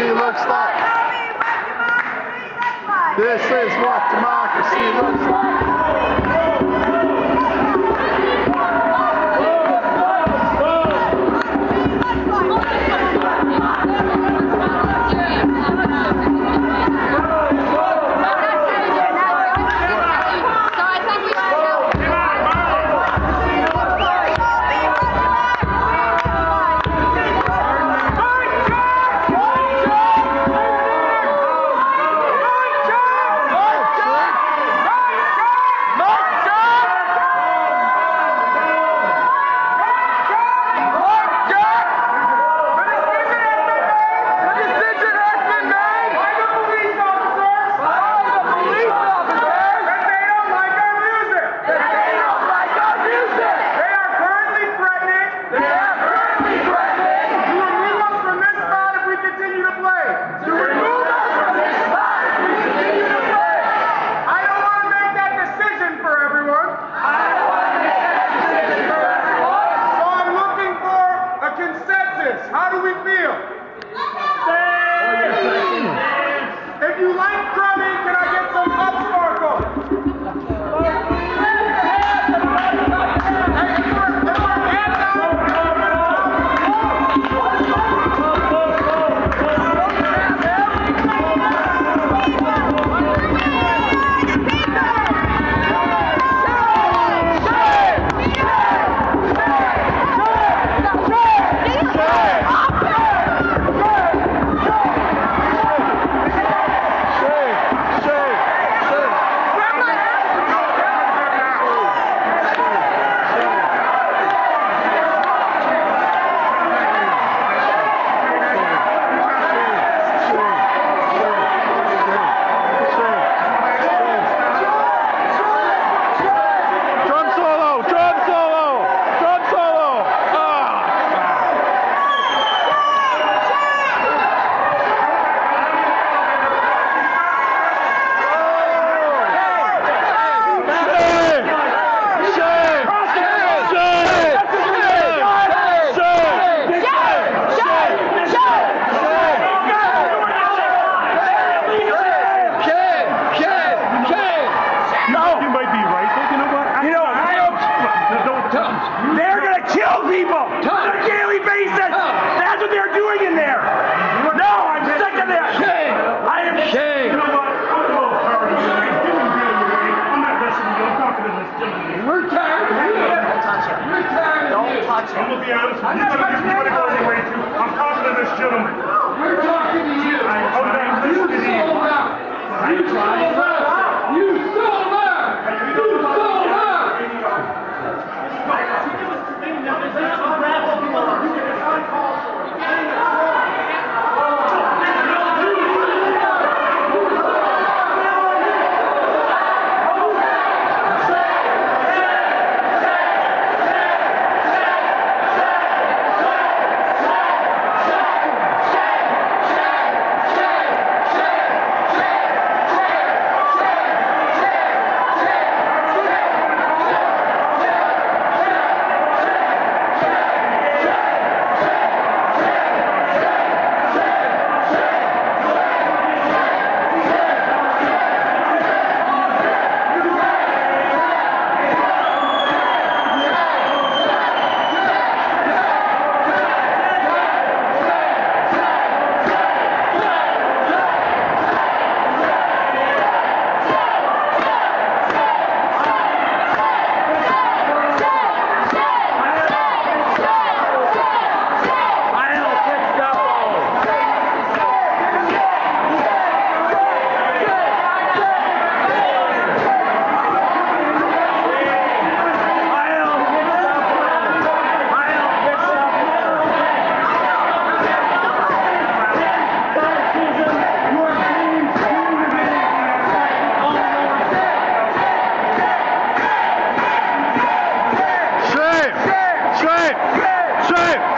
democracy looks like. This is what democracy looks like. watching. I'm going to be honest. You're not going to go anywhere. I'm confident this gentleman. We're talking to you. I'm talking to you. I'm trying. time.